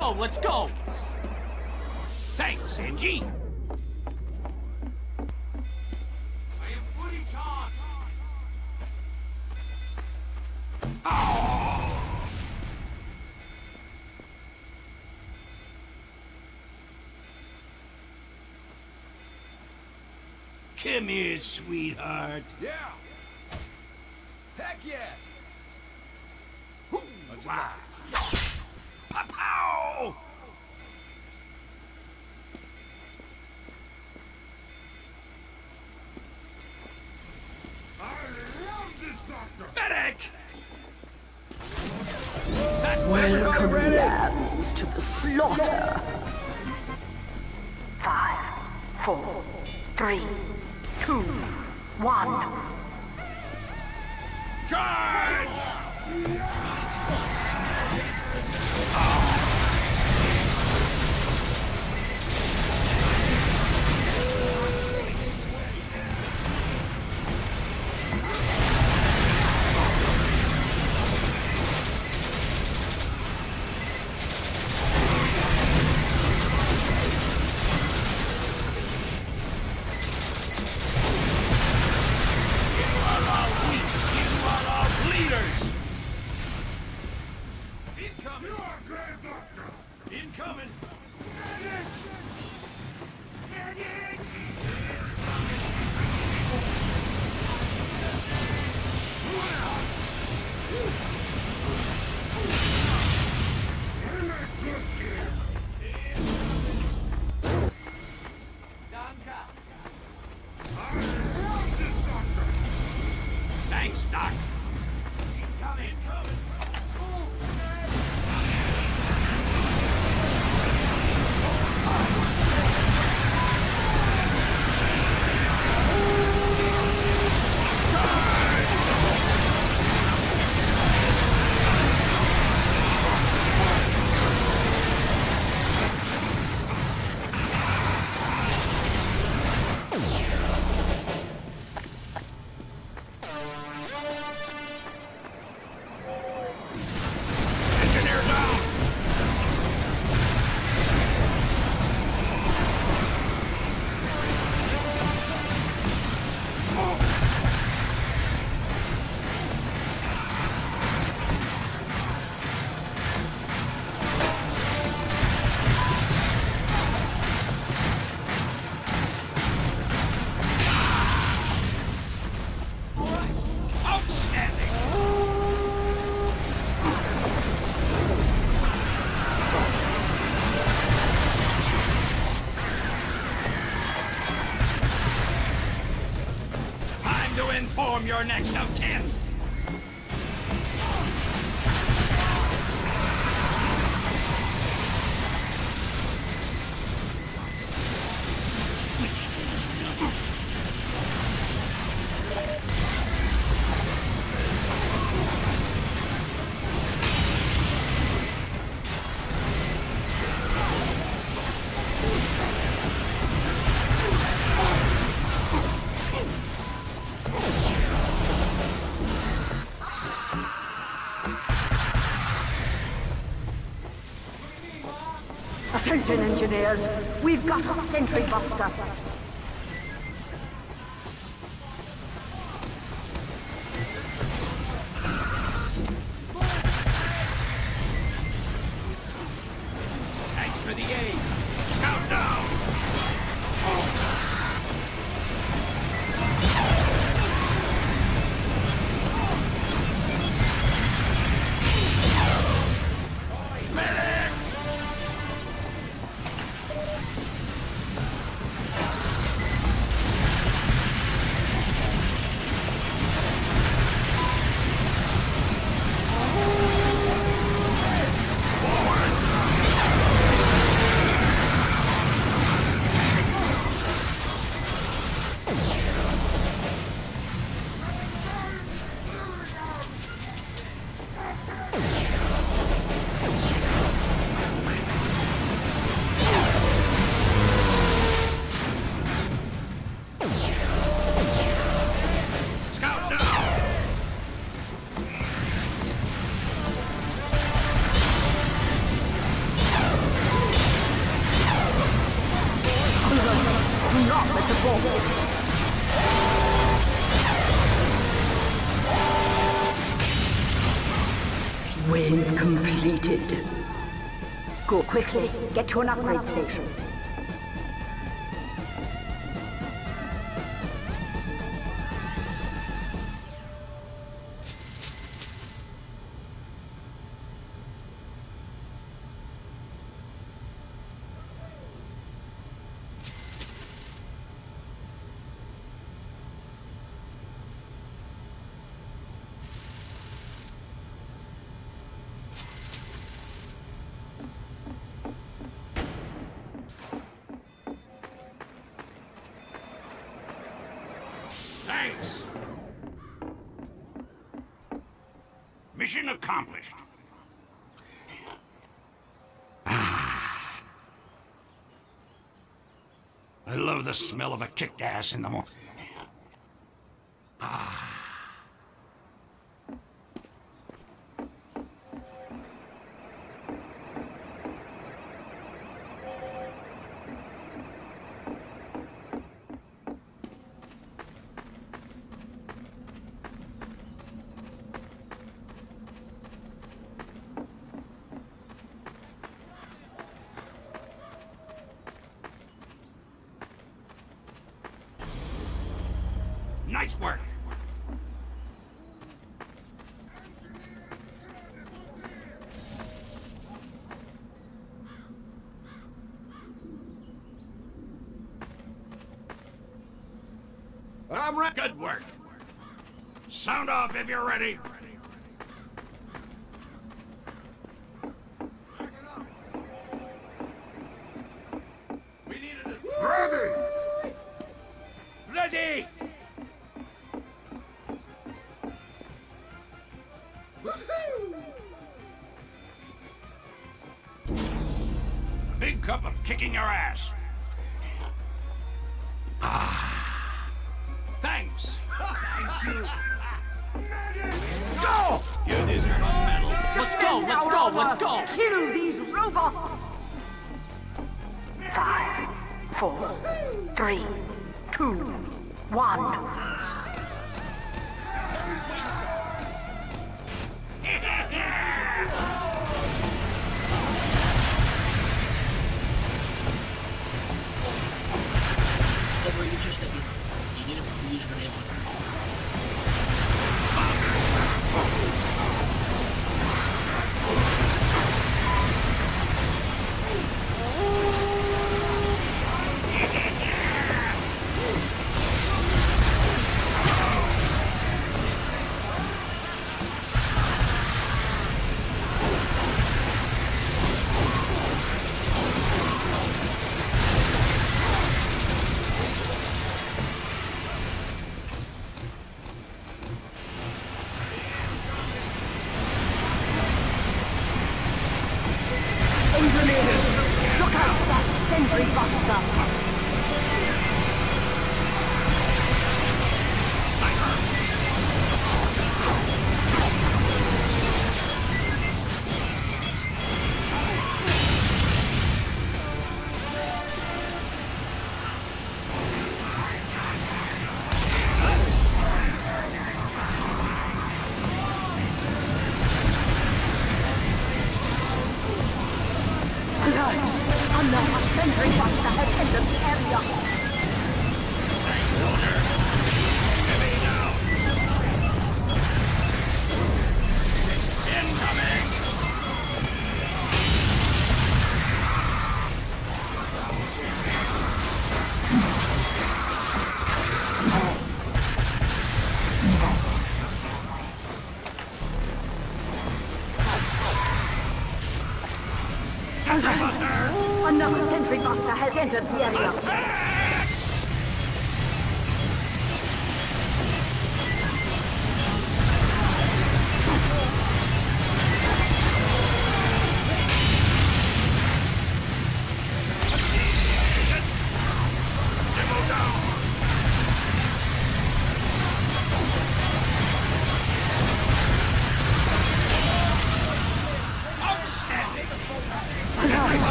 Oh, let's go! Thanks, Angie! I am fully charged! Oh! Come here, sweetheart. Yeah! Heck yeah! Wow. Pow! I love this doctor! Medic! Welcome, lambs, to the slaughter. Five, four, three, two, one. Charge! Your next of kin! Engineers. We've got a sentry buster. Completed. Go quickly. Get to an upgrade station. Mission accomplished. Ah. I love the smell of a kicked ass in the morning. Nice work. I'm ready. Good work. Sound off if you're ready. Another sentry buster has entered the area!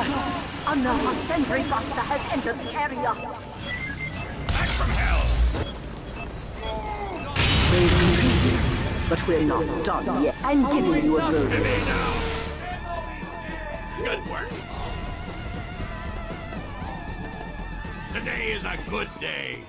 Another sentry buster has entered the area. Back from hell. They've completed, but we're not done yet. I'm giving you a bonus. Good work. Today is a good day.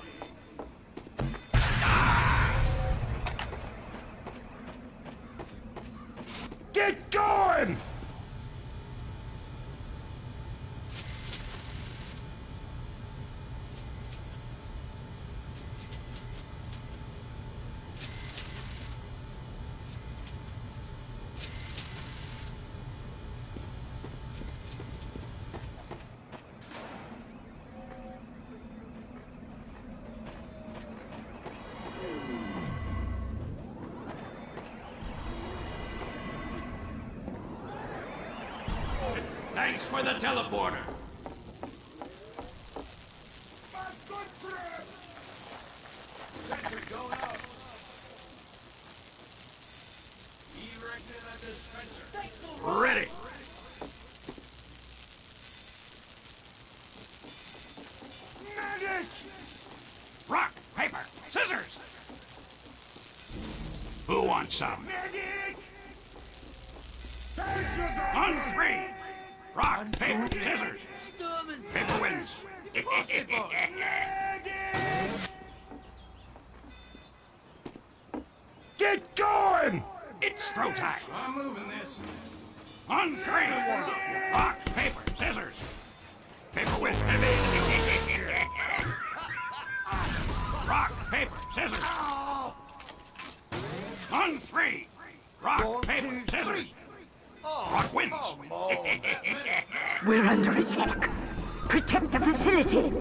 For the teleporter. Ready. Rock, paper, scissors. Who wants some? Rock, paper, scissors. Paper wins. Get going! It's throw time. I'm moving this. On three. Rock, paper, scissors. Paper wins. Rock, paper, scissors. On three. Rock, paper, scissors. Rock wins. We're under attack. Protect the facility.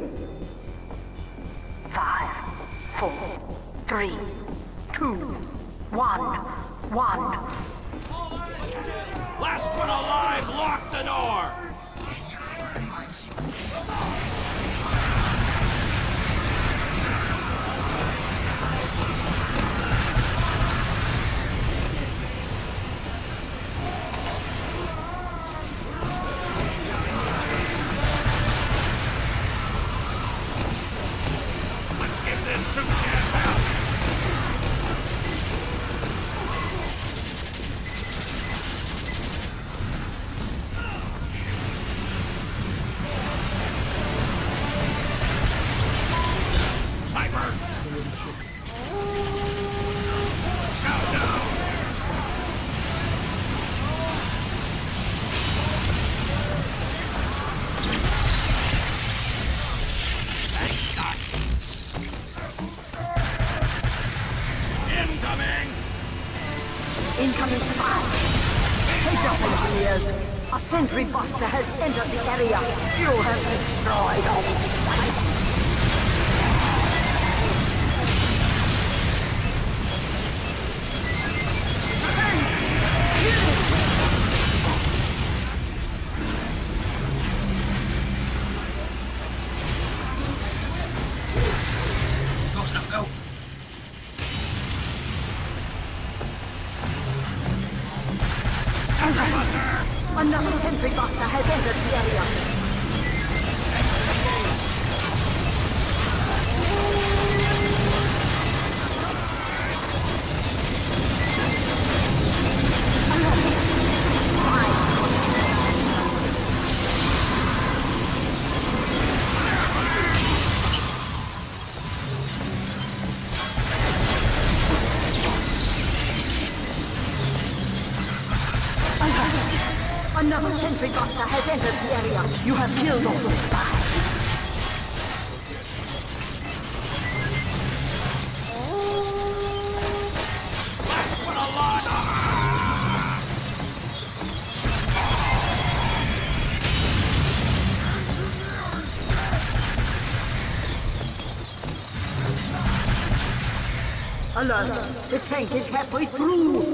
Five, four, three, two, one, one. Last one alive, lock the door. Let's Alert! The tank is halfway through!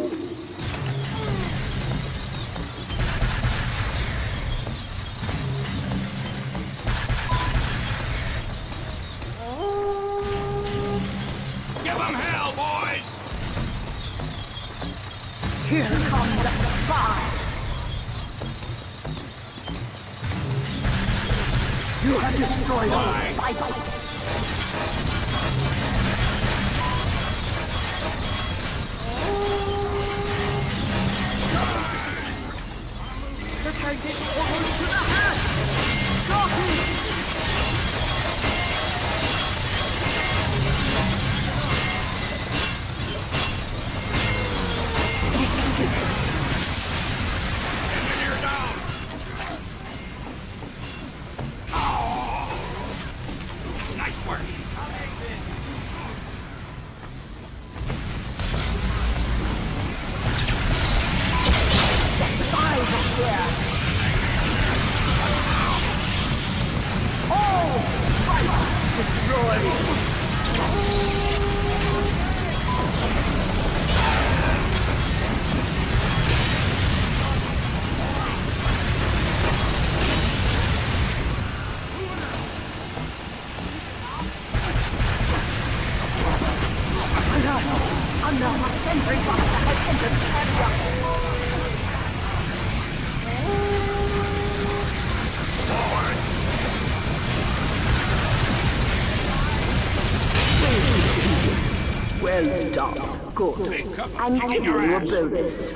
I'm giving you a bonus.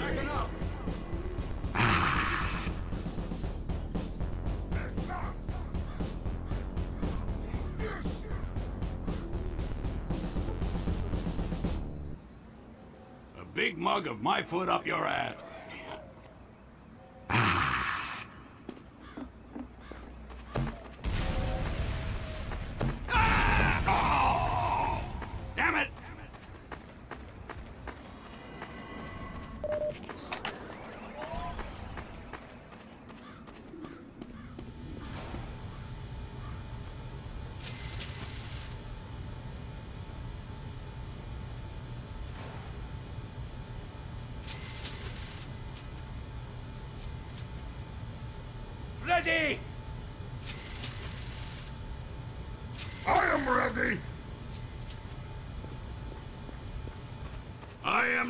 big mug of my foot up your ass.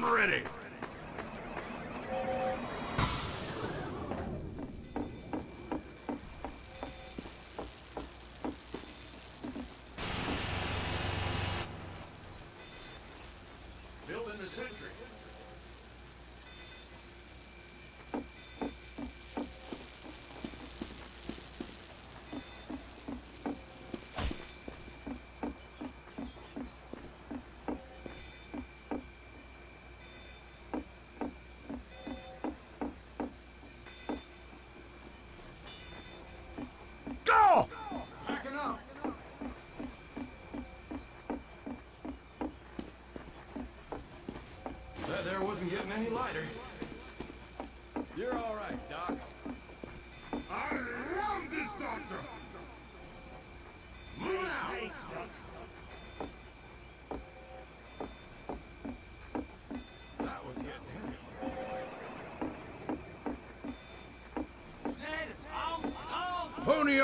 I'm ready.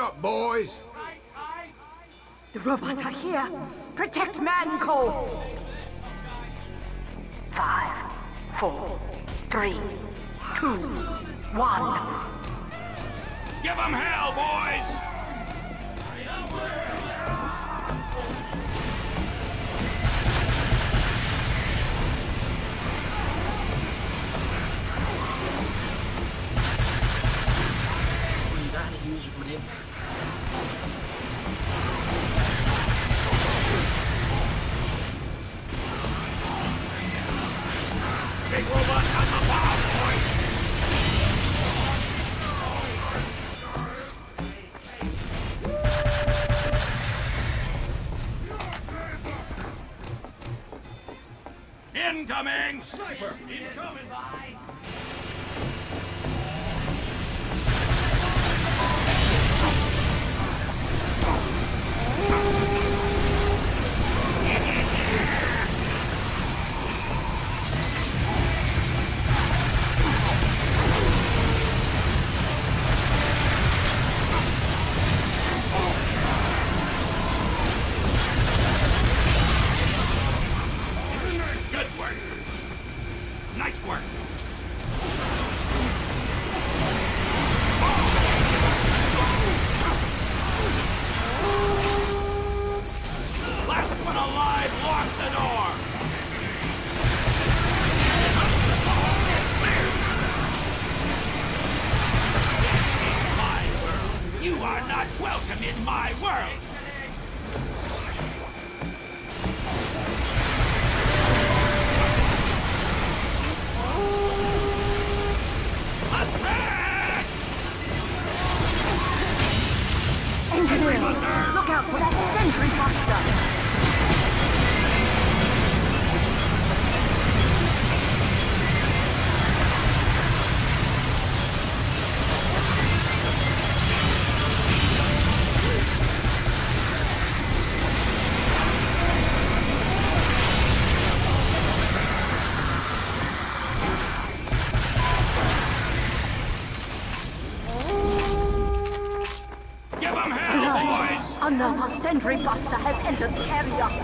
up, boys! The robots are here! Protect Mann Co.! Five, four, three, two, one. Give them hell, boys! user would impact. Incoming! Sniper! Incoming! Buster has entered the area.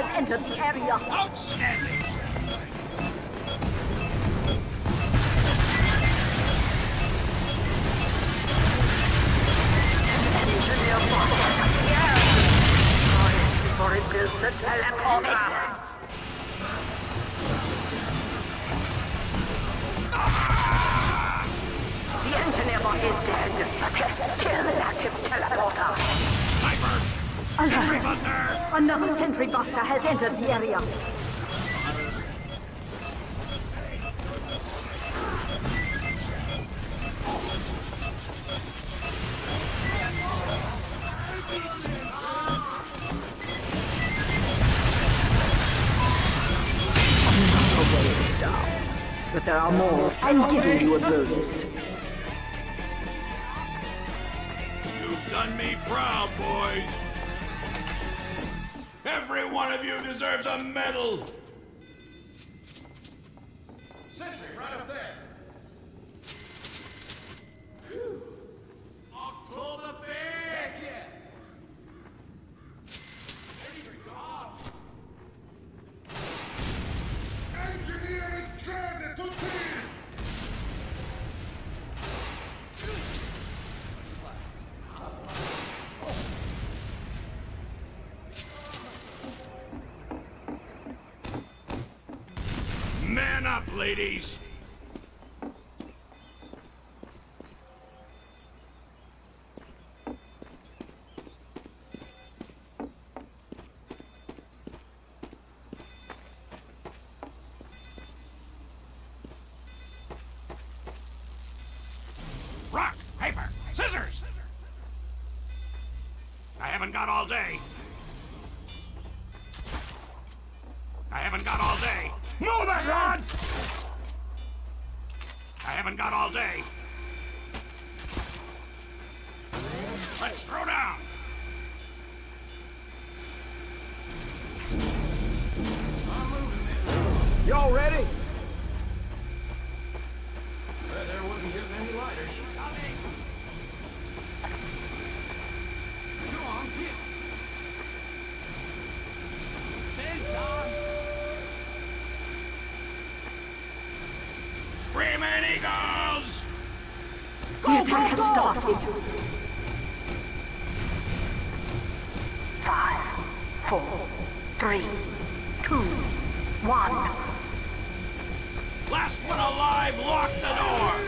Has entered the area. Outstanding! Engineer buster here! Before it builds teleporter. The engineer bot is dead, but there's still an active teleporter. Buster! Another sentry buster has entered the area. But there are more. I'm giving you a bonus. You've done me proud, boys! Of you deserves a medal! Sentry, right up there. Ladies! Four, three, two, one. Last one alive, lock the door!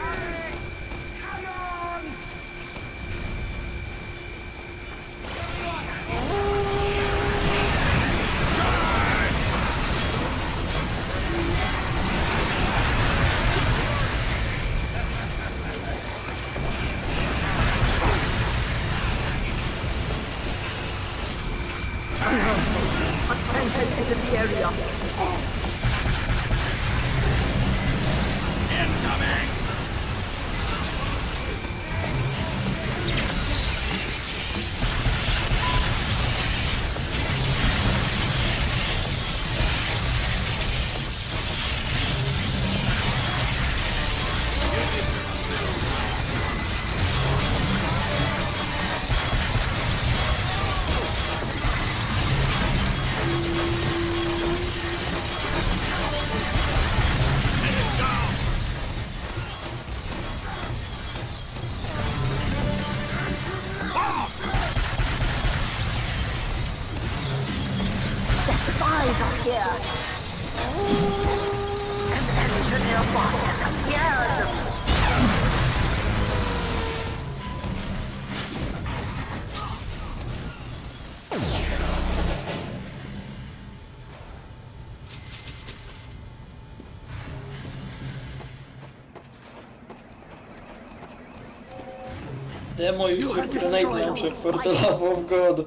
Demo już grenade launcher for the love of god.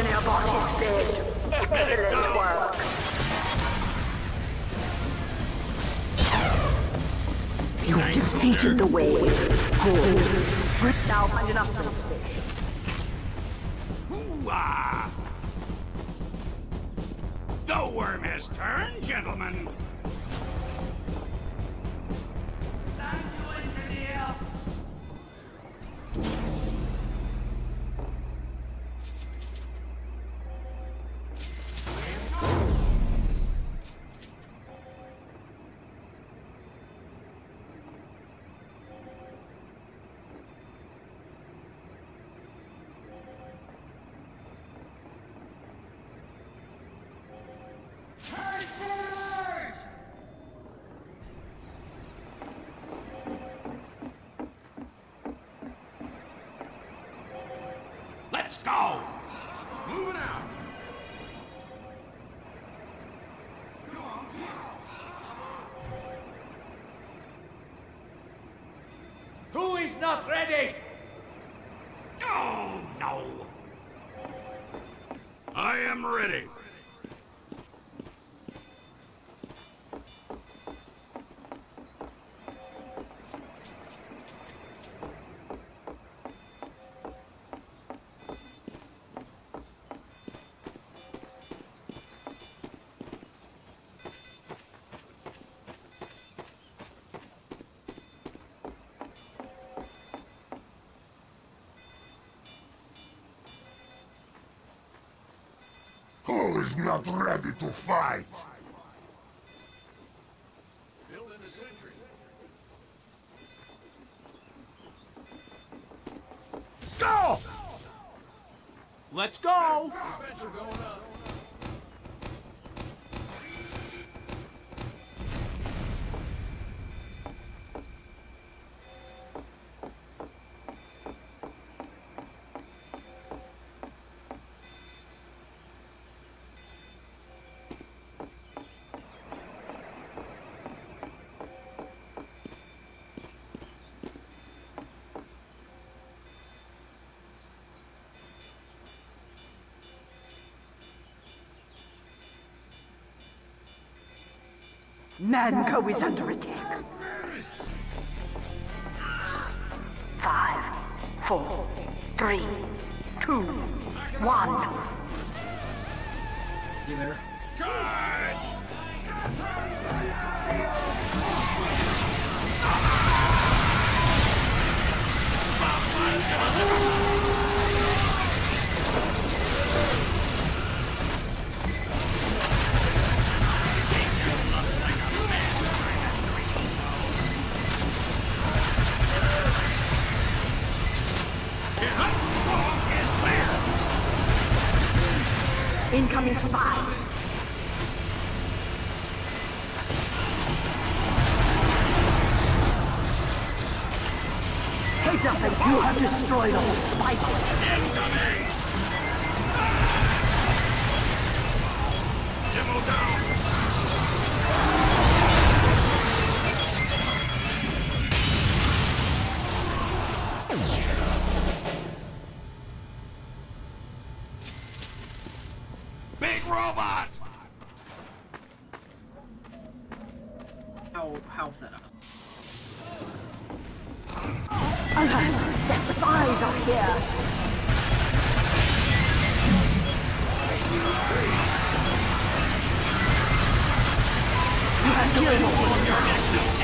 engineer bot is dead. Excellent work. You've defeated the wave. Good. Now find enough for the The worm has turned, gentlemen. Who is not ready to fight? Building a sentry. Go! Let's go! Going is under attack. Five, four, three, two, one. You there? Incoming spy. Heads up and you have destroyed all spy Big You have killed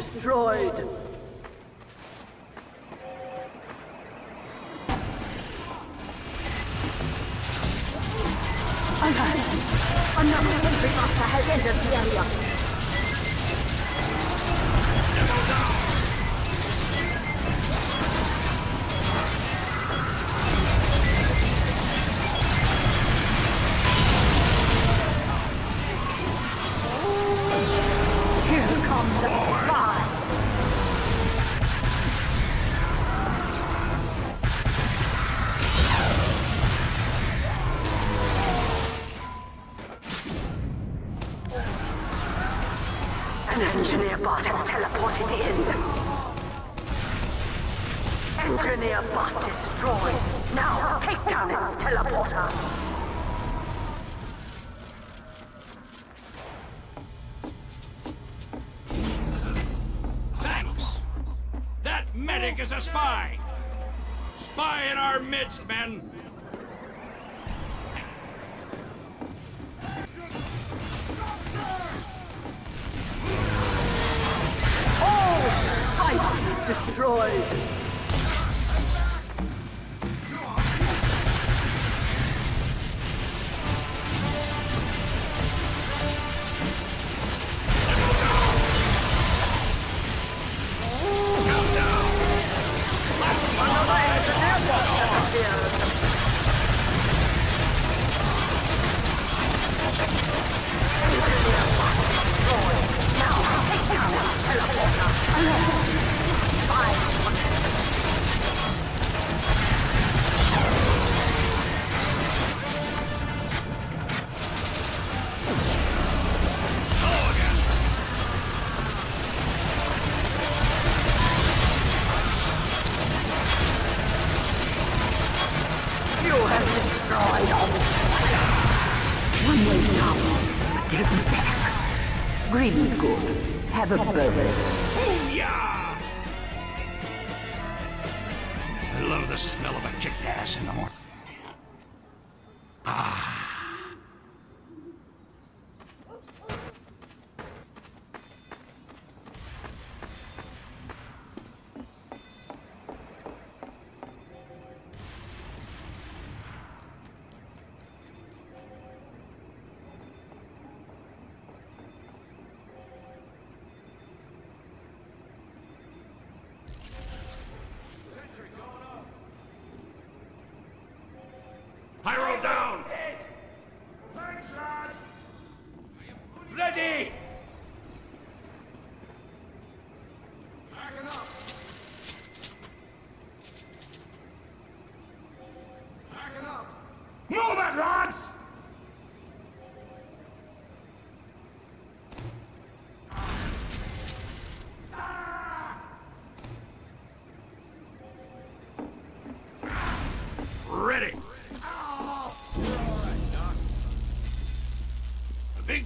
destroyed. destroyed.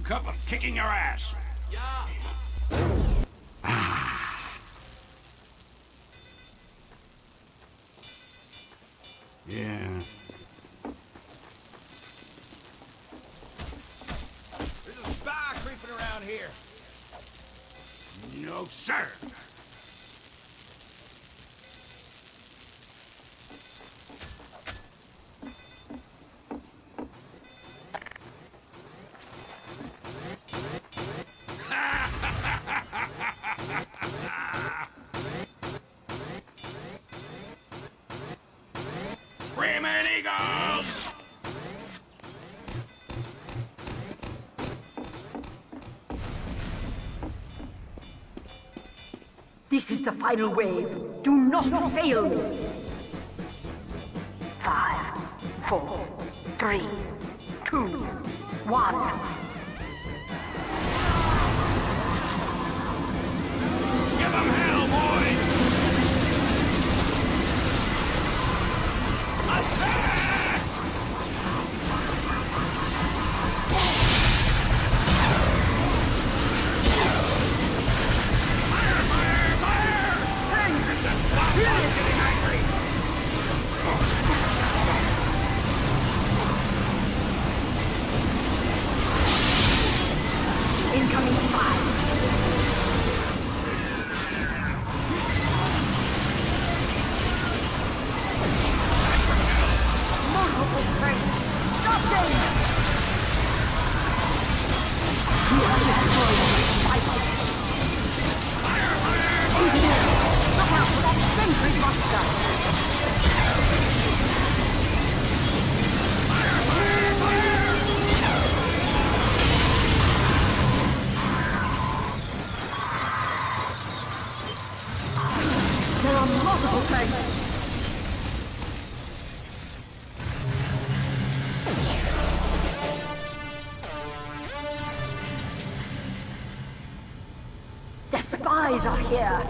cup of kicking your ass. This is the final wave. Do not, fail me. Five, four, three, Yeah.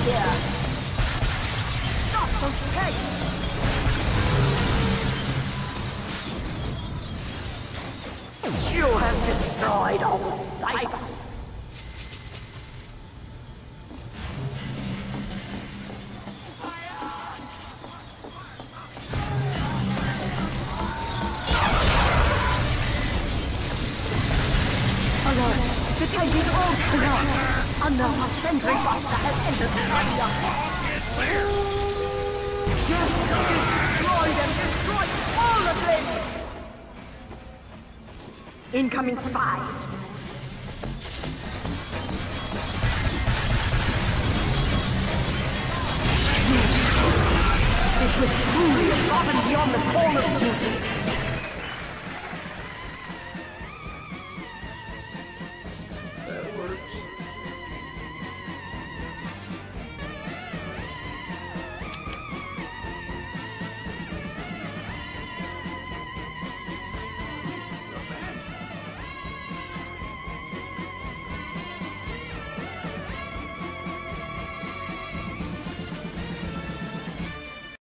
You have destroyed all the spiders. Alert! The tank is all clear! Another sentry buster Incoming spies! This was truly a and beyond the call of duty!